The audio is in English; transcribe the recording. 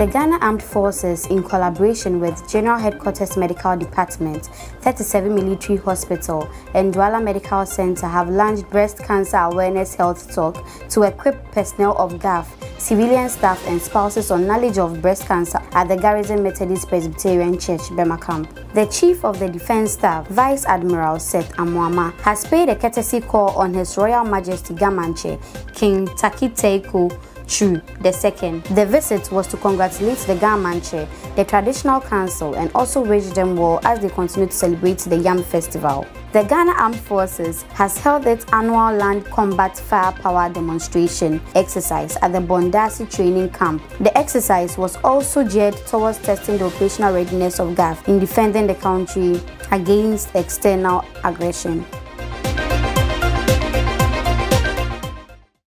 The Ghana Armed Forces, in collaboration with General Headquarters Medical Department, 37 Military Hospital, and Douala Medical Center have launched Breast Cancer Awareness Health Talk to equip personnel of GAF, civilian staff, and spouses on knowledge of breast cancer at the Garrison Methodist Presbyterian Church, Burma Camp. The Chief of the Defense Staff, Vice Admiral Seth Amoama, has paid a courtesy call on His Royal Majesty Ga Mantse, King Tackie Teiko Chu II. The visit was to congratulate the Ga Mantse, the traditional council, and also wish them well as they continue to celebrate the Yam Festival. The Ghana Armed Forces has held its annual Land Combat Firepower Demonstration exercise at the Bundase Training Camp. The exercise was also geared towards testing the operational readiness of GAF in defending the country against external aggression.